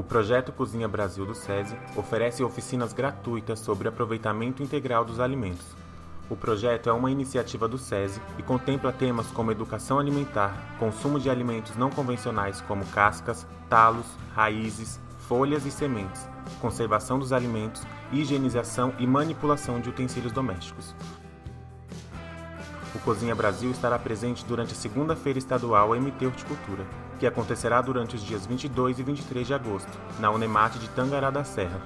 projeto Cozinha Brasil do SESI oferece oficinas gratuitas sobre aproveitamento integral dos alimentos. O projeto é uma iniciativa do SESI e contempla temas como educação alimentar, consumo de alimentos não convencionais como cascas, talos, raízes, folhas e sementes, conservação dos alimentos, higienização e manipulação de utensílios domésticos. O Cozinha Brasil estará presente durante a segunda-feira estadual MT Horticultura, que acontecerá durante os dias 22 e 23 de agosto, na Unemate de Tangará da Serra.